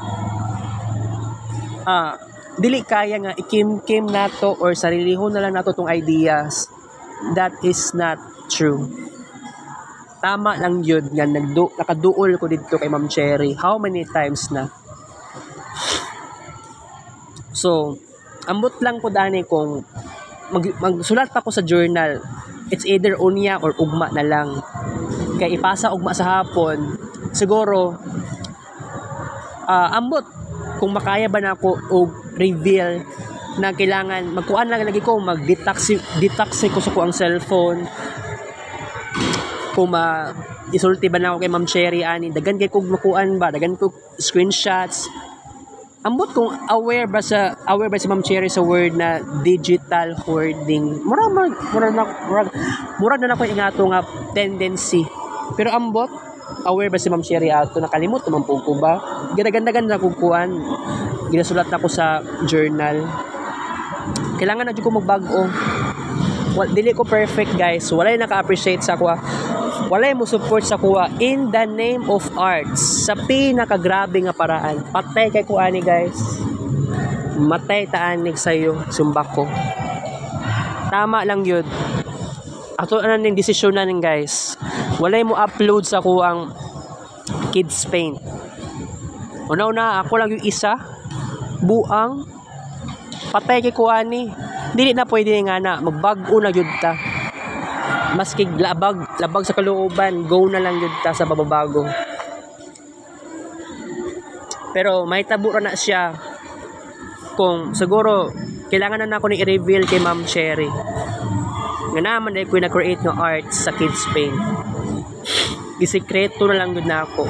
Ah dili kaya nga ikim-kim nato or sarilihon na lang nato tong ideas. That is not true. Tama lang yun nga nagdu nakaduol ko dito kay Ma'am Cherry. How many times na? So ambot lang ko dani kung mag, magsulat pa ko sa journal it's either unya or ugma na lang. Kay ipasa ugma sa hapon siguro uh, ambot. Kung makaya ba na ako og reveal na kailangan magkuan lang lagi ko mag detox detox ko sa ko ang cellphone. Kung ma isulti ba na ako kay Ma'am Cherry ani dagan kay kog makuan ba dagan ko screenshots ambot kung aware ba sa aware ba si Ma'am Cherry sa word na digital hoarding? Mura mag mura na mura, mura na ko ingato nga tendency. Pero ambot aware ba si Ma'am Cherry? Ato nakalimot naman po ko ba? Ginagandagan na kukuan ginasulat na ko sa journal. Kailangan na ko magbago. Well, dili ko perfect guys. Wala naka-appreciate sa ako walay mo support sa kuha. In the name of arts. Sa pinakagrabe nga paraan. Patay kay kuani guys. Matay taanig sa'yo sumbak ko tama lang yun. Ato ano ning desisyon na ning guys. Walay mo upload sa kuang kids paint. Una-una ako lang yung isa. Buang. Patay kay kuani dili na pwede nga na. Magbag-o na gyud ta maski labag labag sa kalooban go na lang gyud ta sa bababago. Pero may tabura na siya kung siguro kailangan na nako ni i-reveal kay Ma'am Cherry nga naman ay ko na-create ng art sa kids paint. Gisikreto na lang yun na ako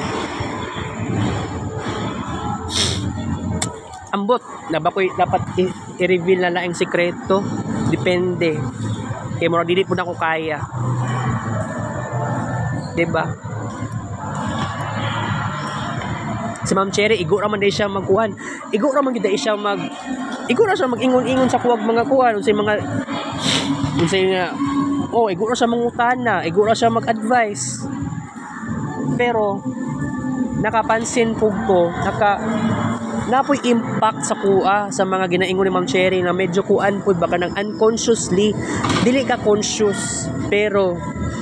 ambot na ba ko dapat i-reveal na lang ang sikreto? Depende kay mo dili po na ko kaya. 'di ba si Ma'am Cherry igo ra man day siya magkuhan. Igo ra man gid siya mag igo ra siya mag-ingon-ingon sa kuwag mga kuhan. Unsay mga unsay nga oh igo ra siya mangutana igo ra siya mag-advise pero nakapansin pug ko naka napoy impact sa kuha sa mga ginaingon ni Ma'am Cherry na medyo kuan pud baka nang unconsciously dili ka conscious pero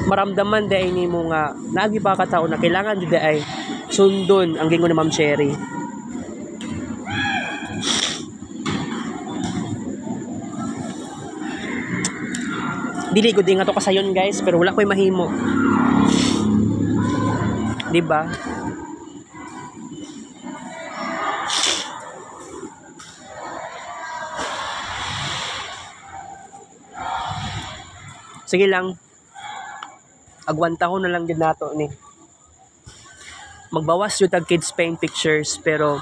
maramdaman dai nimo nga naagi pa ka tao na kailangan jud ay sundon ang gingon ni Ma'am Cherry dili gud nga to kasayon guys pero wala koy mahimo. Di ba sige lang. Agwanta ko na lang din nato ni. Magbawas yung tag kids paint pictures pero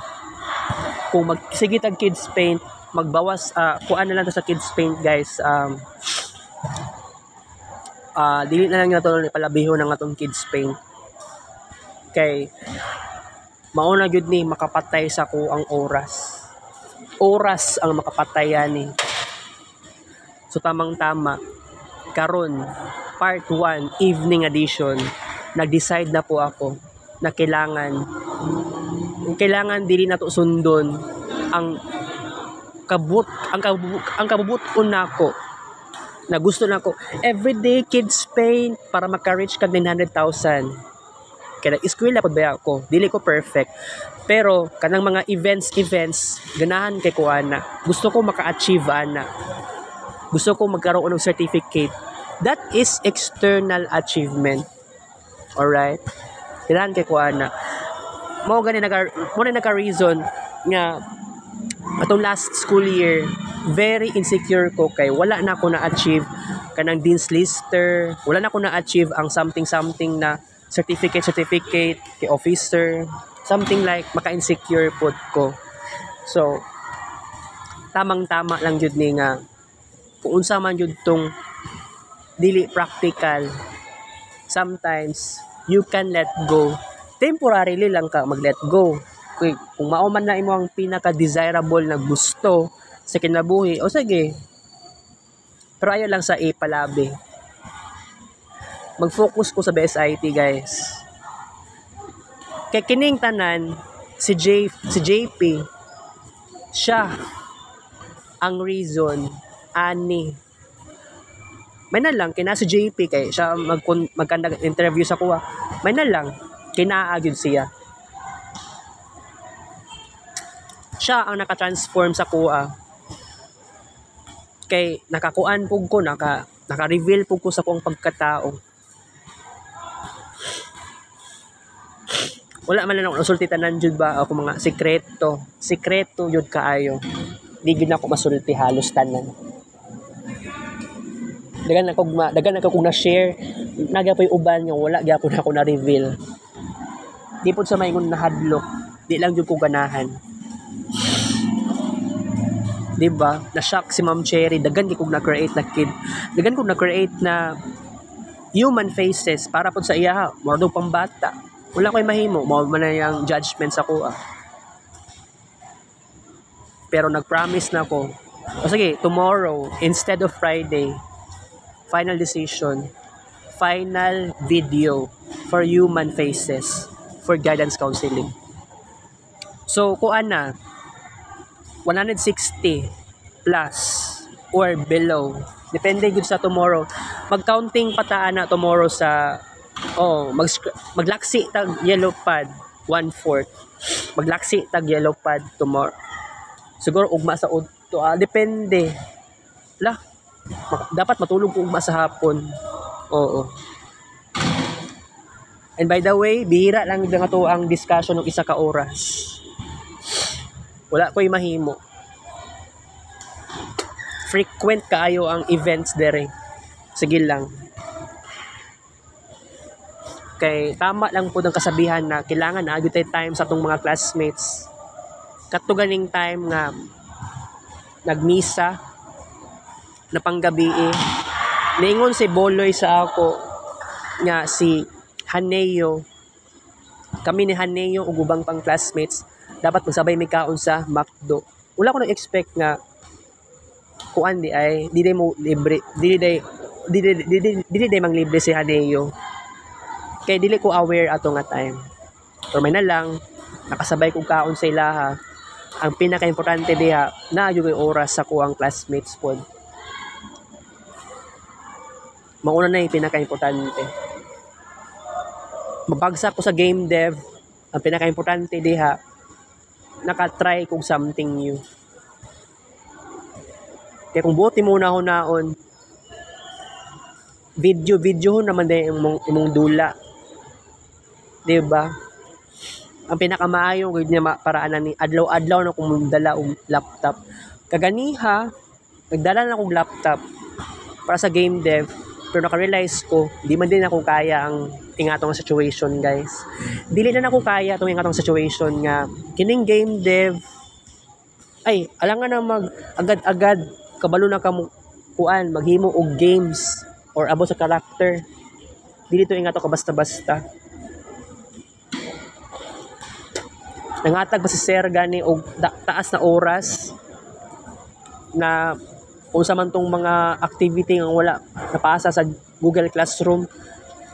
kung mag sige tag kids paint magbawas ah kuan na lang to sa kids paint guys um ah dili na lang nato ni palabihon ng atong kids paint. Kay mauna gyud ni makapatay sa ko ang oras. Oras ang makapatay ni so tamang tama karon part 1 evening edition. Nag-decide na po ako na kailangan kailangan dili na to sundon ang kabut ang kabut ang kabubuton nako na gusto nako everyday kids paint para maka-reach kag 900,000 kaya eskwela pod ba ako? Dili ko perfect. Pero kanang mga events events ganahan kay ko ana. Gusto ko maka-achieve ana gusto ko magkaroon ng certificate. That is external achievement. Alright? Kailangan kay ko ana mo gani naka mo na naka reason nga atong last school year very insecure ko kay wala na ako na-achieve kanang dean's lister wala na ako na-achieve ang something something na certificate certificate kay officer. Something like maka-insecure pod ko. So tamang tama lang jud ni nga kung unsa man jud tong dili practical sometimes you can let go. Temporarily lang ka mag let go. Kung, kung mao na imo ang pinaka desirable na gusto sa kinabuhi o sige pero ayo lang sa ipalabi. Mag-focus ko sa BSIT guys. Kay kining tanan si J si JP siya ang reason ani. May na lang kina si JP kay siya mag magkanda interview sa kuha. May na lang kinaagyod siya. Siya ang naka-transform sa kuha. Kay nakakuan pug ko naka naka-reveal pug ko sa kong pagkatao. Wala man lang ako nasulti tanan jud ba ako mga sekreto sekreto jud kaayo. Di gid ako masulti halos tanan dagan ako ma dagan ako na share nagyapoy uban nga wala gyapon ako na reveal di pud sa maingon na hadlok di lang jud ko ganahan. Di ba? Na shock si Ma'am Cherry. Dagan kay kog na create na kid. Dagan kog na create na human faces para pud sa iya mo daw pambata wala ko'y mahimo. Mo man na yung judgment sa kuha pero nag-promise na ako o sige tomorrow instead of Friday final decision final video for human faces for guidance counseling. So, kuan na, 160 plus or below. Depende gud sa tomorrow. Mag-counting pataan na tomorrow sa oh, mag maglaksi tag yellow pad 1/4. Maglaksi tag yellow pad tomorrow. Siguro ugma sa udto. Ah, depende. La, ma- dapat matulog ko ugma sa hapon. Oo. And by the way, bihira lang nga to ang discussion ng isa ka oras. Wala ko'y mahimo. Frequent kaayo ang events dere. Sige lang. Kay tama lang po ng kasabihan na kailangan na agad tayo time sa atong mga classmates. Kato ganing time nga nagmisa na panggabi eh. Ningon si Boloy sa ako nga si Haneo kami ni Haneo ug ubang pang classmates dapat magsabay may kaon sa McDo. Wala ko nag-expect nga kuan di ay di day mo libre di day di di di di, di, day mang libre si Haneo. Kay dili ko aware ato nga time. Pero may na lang nakasabay kong kaon sa ilaha. Ang pinaka-importante diha na yung oras sa kuang classmates pod. Mauna na yung pinaka-importante. Mabagsak ko sa game dev. Ang pinaka-importante diha, nakatry kong something new. Kaya kung buti muna ho naon, video video ho naman din imong, imong dula. 'Di ba? Ang pinakamaayo gud niya paraan ni adlaw-adlaw na kung dala og laptop. Kaganiha, nagdala na akong laptop para sa game dev pero naka-realize ko, di man din ako kaya ang ingatong situation, guys. Dili na ako kaya itong ingatong situation nga kining game dev ay alangan na mag agad-agad kabalo na kamo kuan maghimo og games or abo sa character. Dili to ingato ka basta-basta. Nangatag ba si Sir gani og taas na oras na kung sa man tong mga activity nga wala napasa sa Google Classroom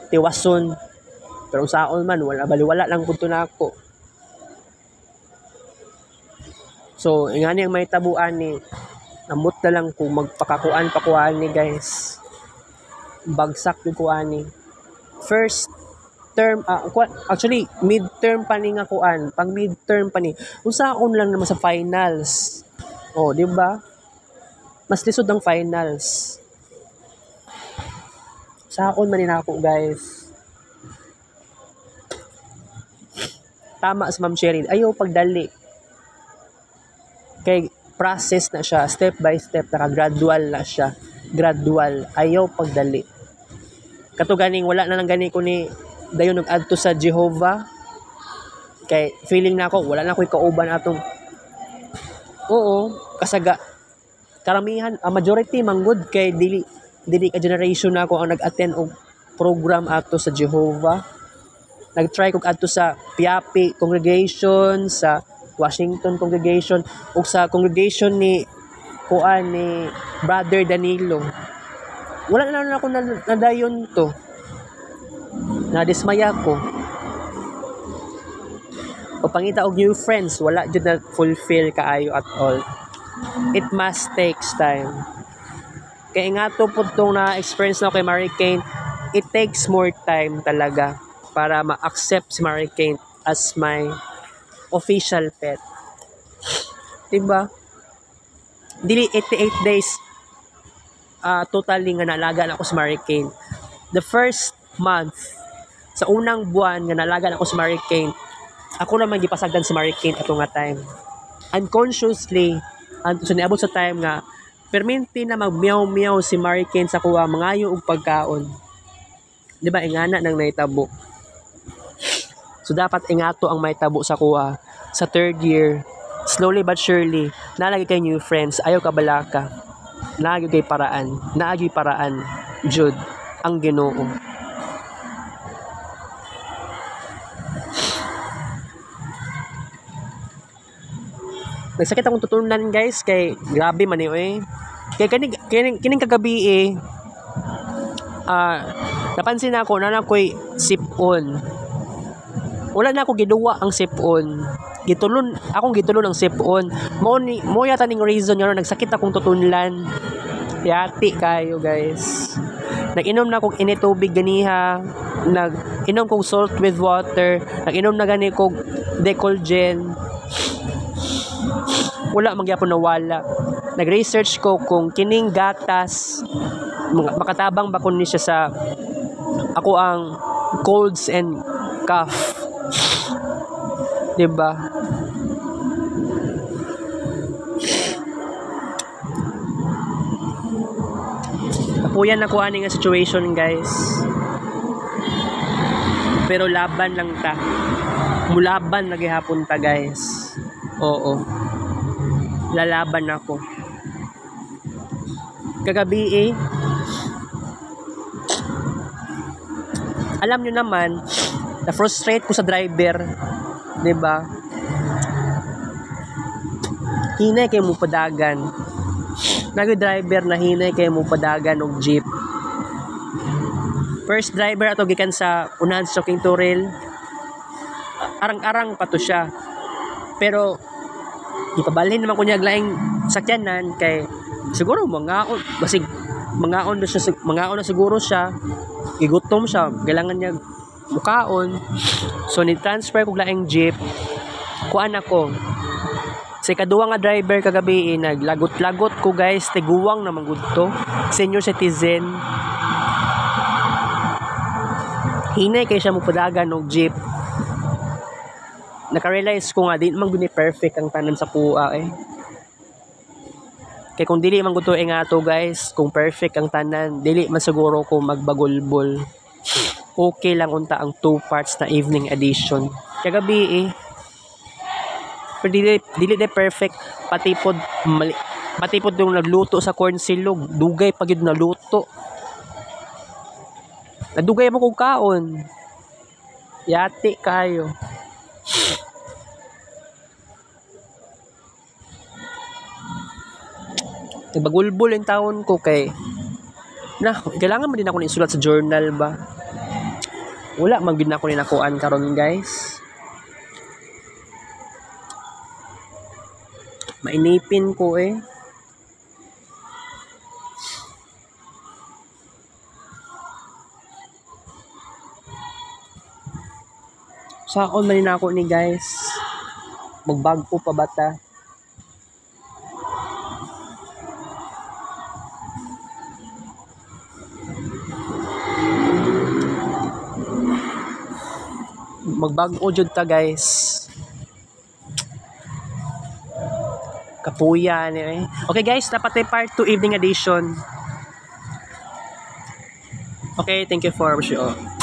tiwason. Pero saon man wala baliwala lang punto na ako so ingani ang may tabuan ni namut na lang kung magpakakuan pakuan ni guys. Bagsak yung kuan ni. First term kuan- actually midterm pa ni nga kuan. Pang midterm pa ni. Unsaon lang naman sa finals. Oh di ba mas lisod ang finals Sakon man din ako, guys. Tama si Ma'am Sherin. Ayaw pagdali. Kay process na siya, step by step, naka-gradual na siya. Gradual. Ayaw pagdali. Kato ganing, wala na lang gani ko ni dayon nag-adto sa Jehovah. Kay feeling na ako, wala na ako'y kauban atong Oo, kasaga karamihan, a majority manggod kay dili dili ka generation na ako ang nag-attend og program ato sa Jehovah. Nag-try kog adto sa Piapi congregation, sa Washington congregation ug sa congregation ni kuan ni Brother Danilo. Wala na lang ako na, nadayon to. Nadismaya ko. Pagpangita og new friends, wala jud na fulfill kaayo at all. It must takes time. Kaya nga to po itong na-experience na kay Mary Kane, it takes more time talaga para ma-accept si Mary Kane as my official pet. Diba? Dili 88 days uh, totally nga nalaga na ako si Mary Kane. The first month, sa unang buwan nga nalaga na ako si Mary Kane, ako naman gipasagdan si Mary Kane ato nga time. Unconsciously, anto sa niabot sa time nga perminti na magmiyaw-miyaw si Mary Kane sa kuha mangayo og pagkaon. Di ba ingana nang naitabo. So dapat ingato ang may tabo sa kuha sa third year. Slowly but surely, nalagi kay new friends, ayaw ka balaka. Naagi kay paraan, naagi paraan, Jud, ang Ginoo. Nagsakit akong tutunan guys kay grabe man eh. Kay kining kining, kining kagabi eh ah napansin ako na na ko'y sip-on. Wala na ako giduwa ang sip-on. Gitulon, akong gitulon ang sip-on. Mo ni mo yata ning reason nga nagsakit akong tutunlan. Yati kayo guys. Nag-inom na kog initubig ganiha. Nag-inom kog salt with water. Nag-inom na gani kog Decolgen. Wala magyapon nawala. Nag-research ko kung kining gatas makatabang ba kun siya sa ako ang colds and cough. 'Di ba? Kapuyan ako ani nga situation guys. Pero laban lang ta. Mulaban nagihapon ta guys. Oo. Lalaban ako. Kagabi eh, alam nyo naman, na-frustrate ko sa driver, 'di ba? Hinay kay mo padagan. Nagay driver na hinay kay mo padagan og jeep. First driver ato gikan sa unahan sa King Turil. Arang-arang pa to siya. Pero ipabalhin naman ko niya laing sakyanan kay siguro mga basig mangaon na siya sig- mangaon na siguro siya. Gigutom siya kailangan niya mukaon so ni transfer ko laing jeep. Kuan ako. Sa ikaduwa nga driver kagabi eh, naglagot-lagot ko guys. Tiguwang na manggudto senior citizen. Hinay kay siya mo padagan og jeep nakarealize ko nga di man guni perfect ang tanan sa puwa eh. Kay kung dili man gusto eh nga to guys kung perfect ang tanan dili man siguro ko magbagulbol. Okay lang unta ang two parts na evening edition. Kagabi eh. Pero dili dili de perfect. Pati pod mali, pati pod yung nagluto sa corn silog dugay pag yun naluto. Nadugay mo kong kaon. Yati kayo Nagbagulbol yung taon ko kay na kailangan mo din ako isulat sa journal ba? Wala man gid na ako ni nakuan karon guys. Mainipin ko eh Saon man din ako ni guys magbago pa bata magbago jud ta guys kapuya ni eh. Okay guys, dapat ay part 2 evening edition. Okay, thank you for watching.